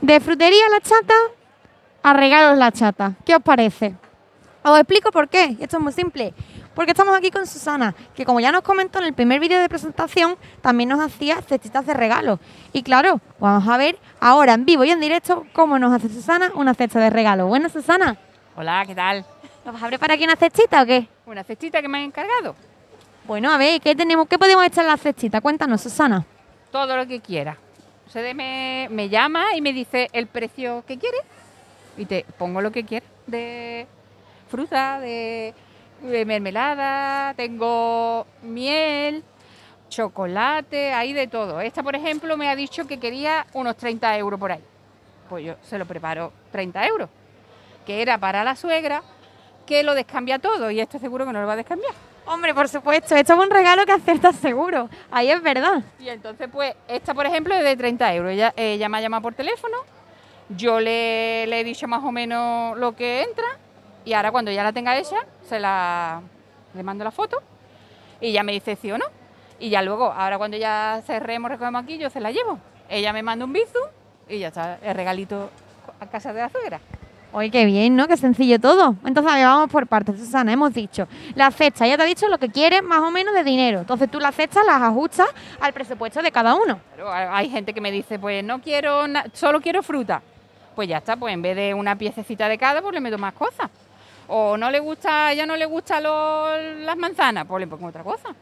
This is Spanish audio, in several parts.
De frutería la chata a regalos la chata. ¿Qué os parece? Os explico por qué. Esto es muy simple. Porque estamos aquí con Susana, que como ya nos comentó en el primer vídeo de presentación, también nos hacía cestitas de regalos. Y claro, vamos a ver ahora en vivo y en directo cómo nos hace Susana una cesta de regalo. Buena Susana. Hola, ¿qué tal? ¿Nos vas a preparar aquí una cestita o qué? Una cestita que me han encargado. Bueno, a ver, ¿qué tenemos? ¿Qué podemos echar en la cestita? Cuéntanos, Susana. Todo lo que quiera. Usted me, llama y me dice el precio que quiere y te pongo lo que quiera de fruta, de, de mermelada, tengo miel, chocolate, hay de todo. Esta, por ejemplo, me ha dicho que quería unos 30 euros por ahí. Pues yo se lo preparo 30 euros, que era para la suegra, que lo descambia todo y esto seguro que no lo va a descambiar. Hombre, por supuesto, esto es un regalo que acertas seguro. Ahí es verdad. Y entonces, pues, esta, por ejemplo, es de 30 euros. Ella, ella me ha llamado por teléfono, yo le, le he dicho más o menos lo que entra y ahora cuando ya la tenga hecha, se la le mando la foto y ya me dice sí o no. Y ya luego, ahora cuando ya cerremos, recogemos aquí, yo se la llevo. Ella me manda un bizu y ya está, el regalito a casa de la suegra. Oye, qué bien, ¿no? Qué sencillo todo. Entonces, a vamos por partes, Susana. Hemos dicho, la cesta, ya te ha dicho lo que quieres más o menos de dinero. Entonces, tú las cestas las ajustas al presupuesto de cada uno. Pero hay gente que me dice, pues no quiero, solo quiero fruta. Pues ya está, pues en vez de una piececita de cada, pues le meto más cosas. O no le gusta, ya no le gustan las manzanas, pues le pongo otra cosa.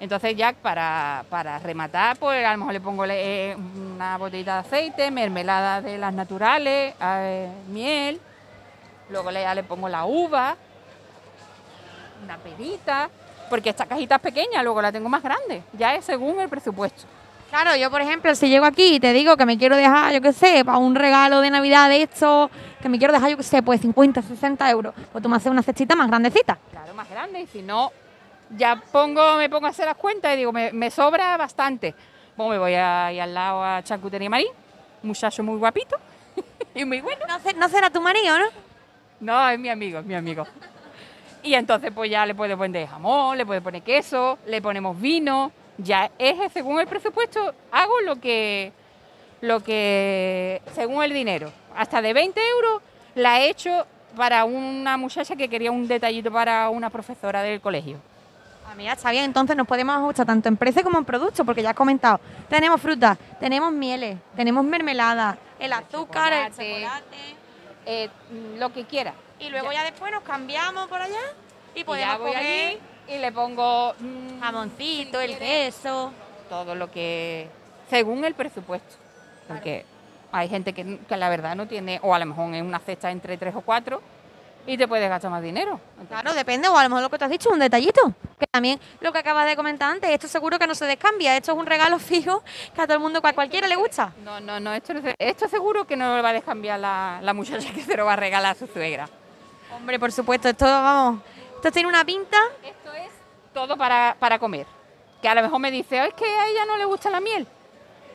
Entonces ya para, para rematar, pues a lo mejor le pongo eh, una botellita de aceite, mermelada de las naturales, eh, miel, luego ya le pongo la uva, una perita, porque esta cajita es pequeña, luego la tengo más grande, ya es según el presupuesto. Claro, yo, por ejemplo, si llego aquí y te digo que me quiero dejar, yo qué sé, para un regalo de Navidad de esto, que me quiero dejar, yo qué sé, pues 50, 60 euros, pues tú me haces una cestita más grandecita. Claro, más grande, y si no, ya pongo, me pongo a hacer las cuentas y digo, me, me sobra bastante. Pues me voy ahí al lado a Charcutería Marín, muchacho muy guapito y muy bueno. No, no será tu marido, ¿no? No, es mi amigo, es mi amigo. Y entonces pues ya le puede poner jamón, le puede poner queso, le ponemos vino, ya es según el presupuesto, hago lo que, lo que, según el dinero. Hasta de 20 euros la he hecho para una muchacha que quería un detallito para una profesora del colegio. Ah, mira, está bien, entonces nos podemos ajustar tanto en precio como en producto, porque ya has comentado, tenemos frutas, tenemos mieles, tenemos mermelada, el azúcar, el chocolate. Eh, lo que quiera. y luego ya, después nos cambiamos por allá y Y podemos ya voy coger allí y le pongo mm, jamoncito, si el queso. todo lo que según el presupuesto porque hay gente que, que la verdad no tiene o a lo mejor en una cesta entre tres o cuatro y te puedes gastar más dinero Claro, depende, o a lo mejor lo que te has dicho, un detallito. Que también lo que acabas de comentar antes, esto seguro que no se descambia, esto es un regalo fijo que a todo el mundo, a cualquiera le gusta. no no no esto, no se- esto seguro que no lo va a descambiar la, la muchacha que se lo va a regalar a su suegra Hombre, por supuesto, esto, vamos, esto tiene una pinta. esto es todo para, para comer que a lo mejor me dice "Oh, es que a ella no le gusta la miel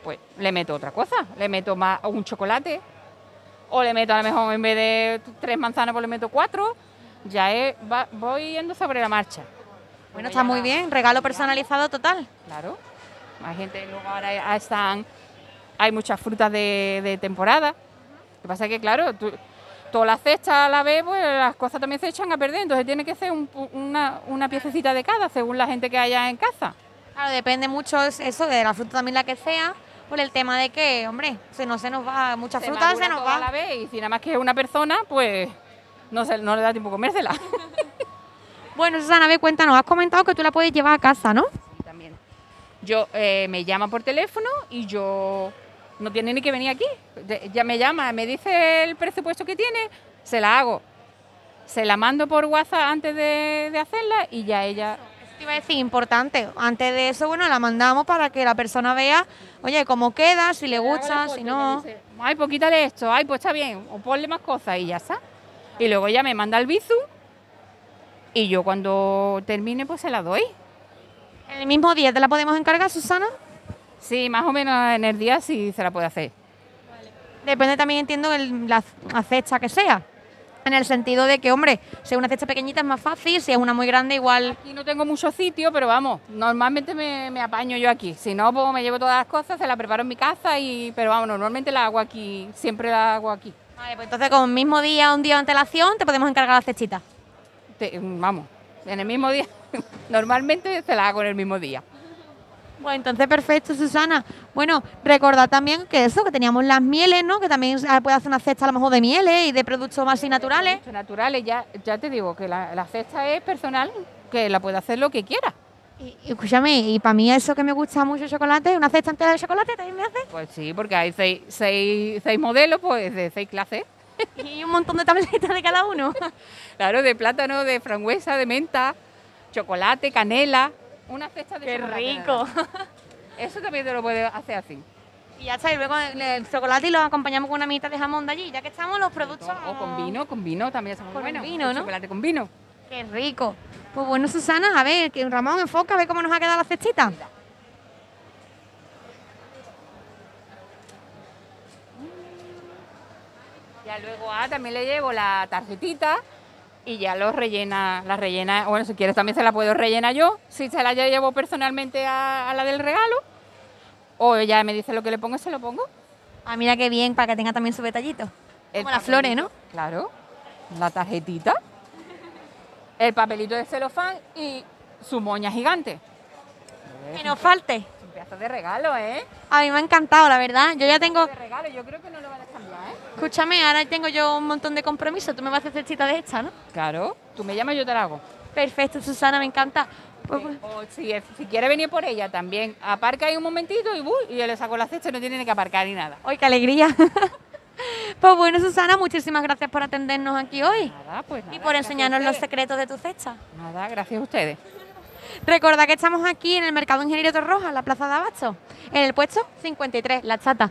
pues le meto otra cosa le meto más un chocolate o le meto a lo mejor en vez de tres manzanas pues le meto cuatro ya es, va- voy yendo sobre la marcha Bueno, está muy la- bien, regalo personalizado total. Claro. Hay gente, luego ahora están, hay muchas frutas de, de temporada. Lo que pasa es que, claro, tú, todas las cestas a la vez, pues las cosas también se echan a perder. Entonces tiene que ser un- una, una piececita de cada, según la gente que haya en casa. Claro, depende mucho es- eso de la fruta también la que sea, por el tema de que, hombre, se no se nos va, mucha Se fruta se nos la va. vez y si nada más que es una persona, pues no, se, no le da tiempo a comérsela. Bueno, Susana, a ver, cuéntanos, has comentado que tú la puedes llevar a casa, ¿no? también. Yo eh, me llama por teléfono y yo no tiene ni que venir aquí. Ya me llama, me dice el presupuesto que tiene, se la hago. Se la mando por WhatsApp antes de, de hacerla y ya ella. Te iba a decir, importante. Antes de eso, bueno, la mandamos para que la persona vea, oye, cómo queda, si le gusta, si no. Dice, ay, pues quítale esto, ay, pues está bien, o ponle más cosas y ya está. Y luego ella me manda el bizu y yo cuando termine pues se la doy. En el mismo día te la podemos encargar, Susana. Sí, más o menos en el día sí se la puede hacer. Depende también, entiendo, el- la, la cesta que sea. En el sentido de que, hombre, si es una cesta pequeñita es más fácil, si es una muy grande igual... Aquí no tengo mucho sitio, pero vamos, normalmente me, me apaño yo aquí. Si no, pues me llevo todas las cosas, se las preparo en mi casa, y pero vamos, normalmente la hago aquí, siempre la hago aquí. Vale, pues entonces con el mismo día, un día de antelación, te podemos encargar la cestita. Te- vamos, en el mismo día, normalmente se la hago en el mismo día. Pues entonces perfecto, Susana. Bueno, recordad también que eso, que teníamos las mieles, ¿no? Que también se puede hacer una cesta a lo mejor de mieles y de productos más así naturales. Productos naturales, ya, ya te digo que la, la cesta es personal, que la puede hacer lo que quiera. Y, y escúchame, y para mí eso que me gusta mucho el chocolate, una cesta entera de chocolate también me hace. Pues sí, porque hay seis, seis, seis modelos, pues de seis clases. Y un montón de tabletas de cada uno. Claro, de plátano, de frambuesa, de menta, chocolate, canela. Una cesta de ¡Qué chocolate, rico! Eso también te lo puedes hacer así. Y ya está, y luego el, chocolate y lo acompañamos con una mitad de jamón de allí. Ya que estamos, los productos... O con vino, con vino también son muy Con vino, ¿no? Chocolate con vino. ¡Qué rico! Pues bueno, Susana, a ver, que Ramón enfoca, a ver cómo nos ha quedado la cestita. Ya luego ah, también le llevo la tarjetita y ya lo rellena, la rellena, bueno, si quieres también se la puedo rellenar yo, si se la llevo personalmente a, a la del regalo, o ella me dice lo que le pongo, se lo pongo. Ah, mira qué bien, para que tenga también su detallito. El Como las flores, ¿no? Claro, la tarjetita, el papelito de celofán y su moña gigante. Que nos falte. Un pedazo de regalo, ¿eh? A mí me ha encantado, la verdad. Yo ya tengo... De regalo, yo creo que no lo van a ¿eh? Escúchame, ahora tengo yo un montón de compromisos. Tú me vas a hacer cestita de esta, ¿no? Claro, tú me llamas, yo te la hago. Perfecto, Susana, me encanta. Pues, pues, O si, si quiere venir por ella también, aparca ahí un momentito y, ¡buh! y yo le saco la cesta y no tiene ni que aparcar ni nada. ¡Ay, qué alegría! pues bueno, Susana, muchísimas gracias por atendernos aquí hoy Nada, pues nada. y por enseñarnos los secretos de tu cesta. Nada, gracias a ustedes. Recordad que estamos aquí en el Mercado Ingeniero Torroja, en la Plaza de Abasto, en el puesto 53, La Chata.